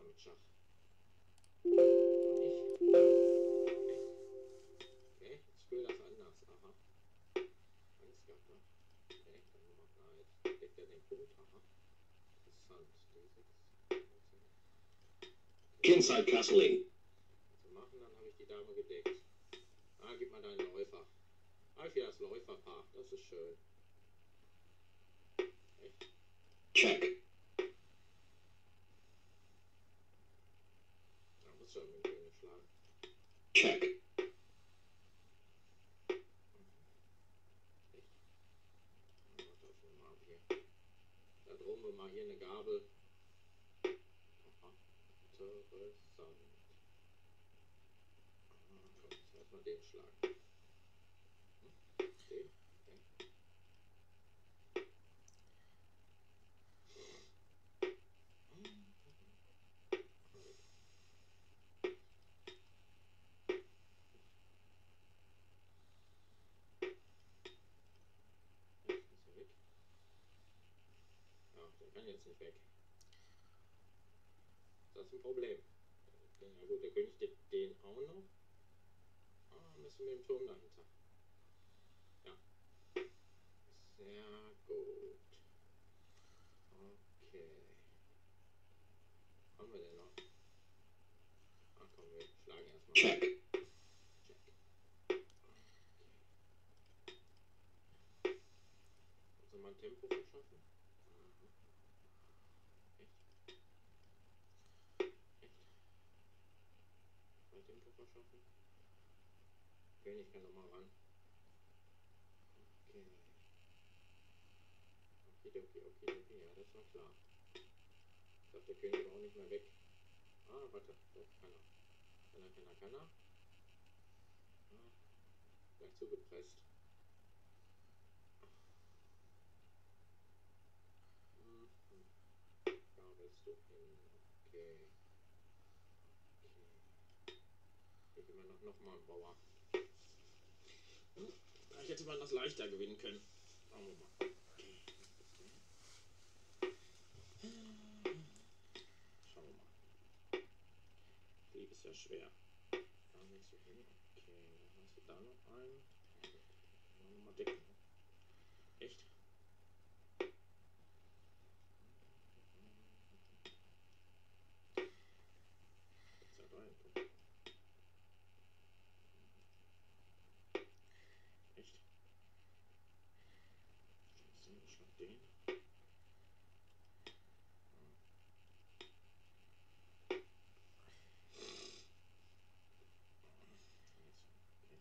mal mit Schach. Nicht? Okay. Okay, ich will das anders. Aha. Angst gehabt, ne? Okay, dann machen wir mal jetzt. Deckt er den Punkt? Aha. Interessant. D6. Kinside castling. zu machen, dann habe ich die Dame gedeckt. Ah, gib mal deinen Läufer. Ah, ich will das Läuferpaar. Das ist schön. Echt? Check. Da muss schon mit dem König schlagen. Check. Da drum wir mal hier eine Gabel. Aha. Interessant. Ah, den schlagen. Hm? Den? Okay. Ja, ist er weg? Kann jetzt nicht weg. Das ist ein Problem. Ja gut, der König deckt den auch noch. Ah, müssen wir im Turm dahinter. Ja. Sehr gut. Okay. Haben wir denn noch? Ah komm, wir schlagen erstmal. Check. Check. Okay. Also mal Tempo verschaffen. Mhm. Echt? Echt? Mal Tempo verschaffen. König kann nochmal ran. Okay. Okay, okay, okay, okay, ja, das war klar. Darf der König aber auch nicht mehr weg. Ah, warte, doch, kann er. Kann er, kann er, kann er. Ah, zugepresst. Mhm. Da willst du hin. Okay. Okay. Hier gehen wir noch, noch mal einen Bauer. Vielleicht hätte man das leichter gewinnen können. Schauen wir mal. Mal. Krieg ist ja schwer. Da willst du hin. Okay, dann hast du da noch einen. Dann noch mal decken. Echt? Ist ja rein. Echt? Scheiße, ich schlag den. Jetzt, okay.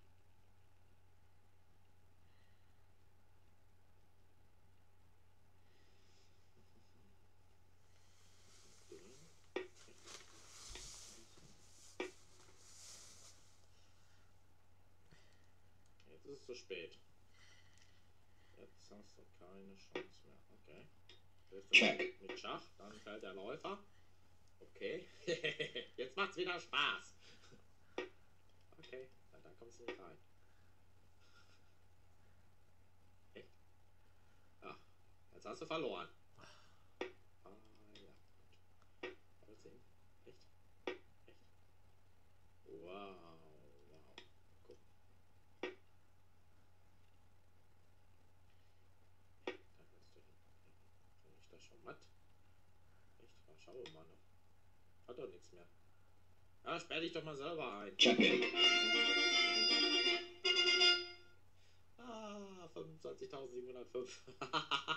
Den. Jetzt ist es zu spät. Jetzt hast du keine Chance mehr. Okay. Check. Mit Schach, dann fällt der Läufer. Okay. Jetzt macht's wieder Spaß. Okay, na, dann kommst du nicht rein. Echt? Ja, jetzt hast du verloren. Ah, ja. gut. Echt? Echt? Wow. Guck. Da willst du hin. Da schon matt? Echt? Na, schau mal noch. Hat doch nichts mehr. Ja, sperr dich doch mal selber ein. Checkmate. Ah, 25.705.